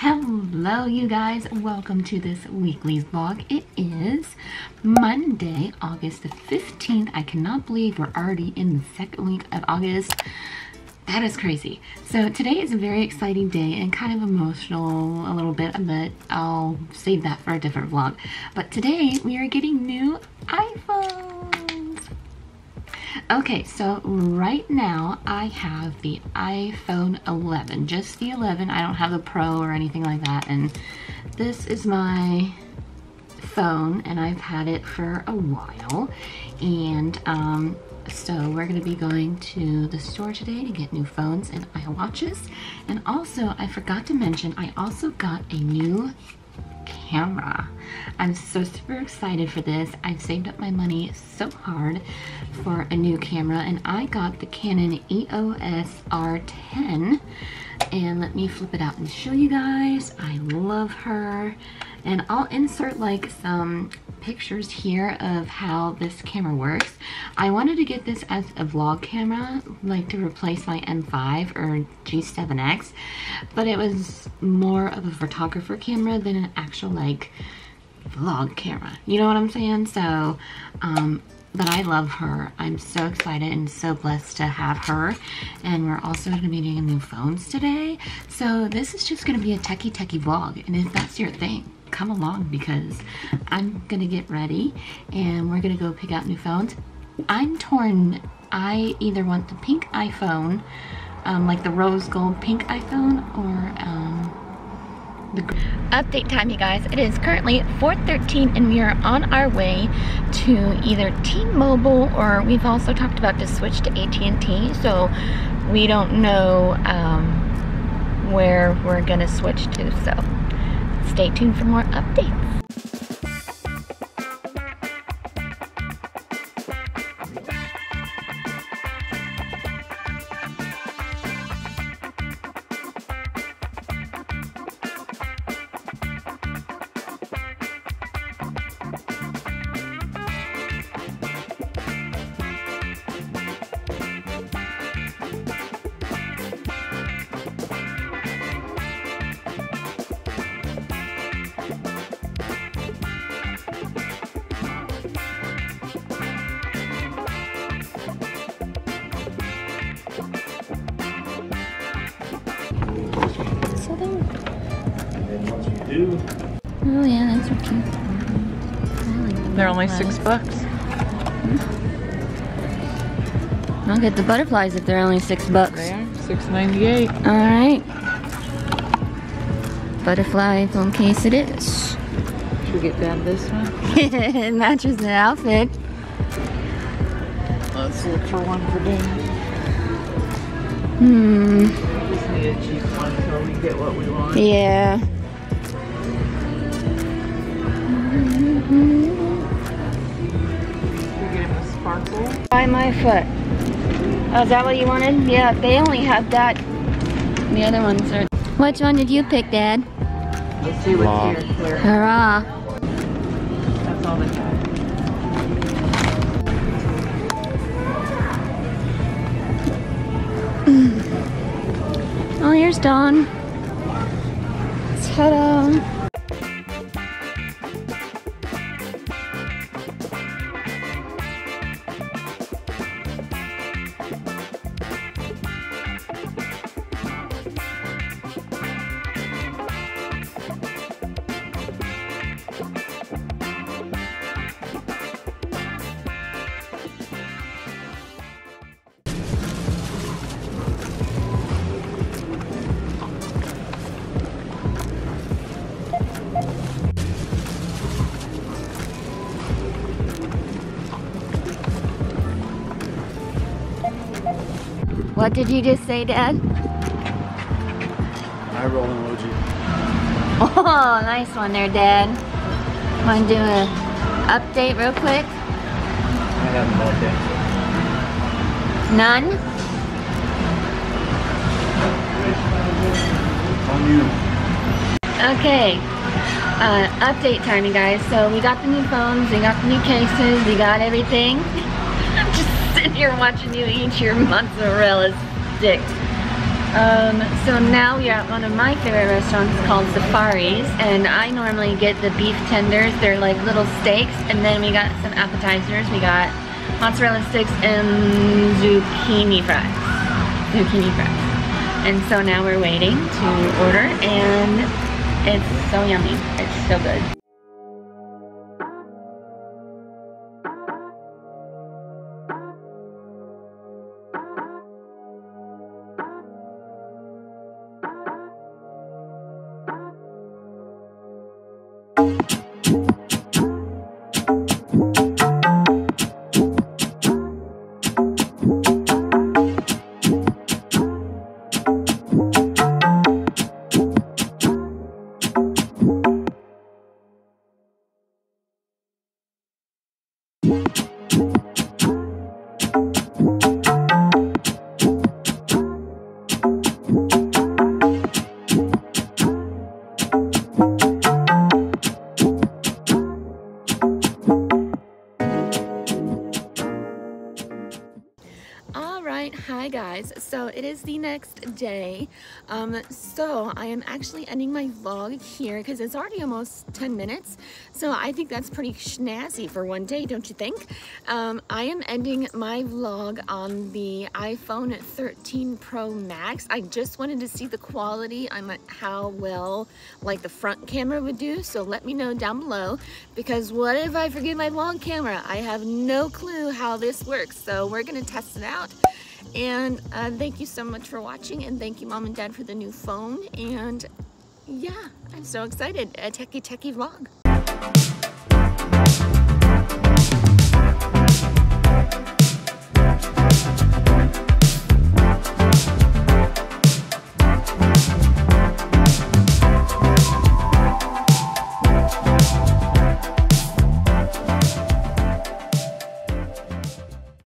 Hello you guys, welcome to this weekly vlog. It is Monday, August the 15th. I cannot believe we're already in the second week of August. That is crazy. So today is a very exciting day and kind of emotional a little bit, but I'll save that for a different vlog. But today we are getting new iPhones. Okay, so right now I have the iPhone 11, just the 11. I don't have the Pro or anything like that. And this is my phone and I've had it for a while. And um, so we're gonna be going to the store today to get new phones and iWatches. And also, I forgot to mention, I also got a new camera. I'm so super excited for this. I've saved up my money so hard for a new camera and I got the Canon EOS R10 and let me flip it out and show you guys. I love her and I'll insert like some pictures here of how this camera works. I wanted to get this as a vlog camera, like to replace my M5 or G7X, but it was more of a photographer camera than an actual like vlog camera. You know what I'm saying? So, um, but I love her. I'm so excited and so blessed to have her. And we're also to be doing new phones today. So this is just going to be a techie techie vlog. And if that's your thing, come along because I'm gonna get ready and we're gonna go pick out new phones. I'm torn. I either want the pink iPhone, um, like the rose gold pink iPhone, or um, the update time, you guys. It is currently 4:13, and we are on our way to either T-Mobile or we've also talked about to switch to AT&T. So we don't know um, where we're gonna switch to. So stay tuned for more updates. Do. Oh yeah, that's okay. They're only six bucks. I'll get the butterflies if they're only six bucks. They are six ninety eight. All right. Butterfly phone case it is. Should we get Dad this one? it matches the outfit. Let's look for one for Dad. Hmm. We just a cheap one until we get what we want. Yeah. We get him a sparkle. By my foot. Oh, is that what you wanted? Yeah, they only have that. The other ones are. Which one did you pick, Dad? Let's see what's Wow. here. Claire. Hurrah. That's all they have. Oh, here's Dawn. Ta-da. What did you just say, Dad? eye roll emoji. Oh, nice one there, Dad. Want to do an update real quick? I have an update. None? On you. Okay. Uh, update time, you guys. So we got the new phones, we got the new cases, we got everything. Here watching you eat your mozzarella sticks. Um, so now we are at one of my favorite restaurants called Safari's and I normally get the beef tenders. They're like little steaks and then we got some appetizers. We got mozzarella sticks and zucchini fries. Zucchini fries. And so now we're waiting to order and it's so yummy. It's so good. All guys. So it is the next day. Um, so I am actually ending my vlog here because it's already almost 10 minutes. So I think that's pretty snazzy for one day, don't you think? Um, I am ending my vlog on the iPhone 13 Pro Max. I just wanted to see the quality on how well like the front camera would do. So let me know down below because what if I forget my vlog camera? I have no clue how this works. So we're gonna test it out. And uh, thank you so much for watching and thank you mom and dad for the new phone. And yeah, I'm so excited. A techie techie vlog.